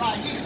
right.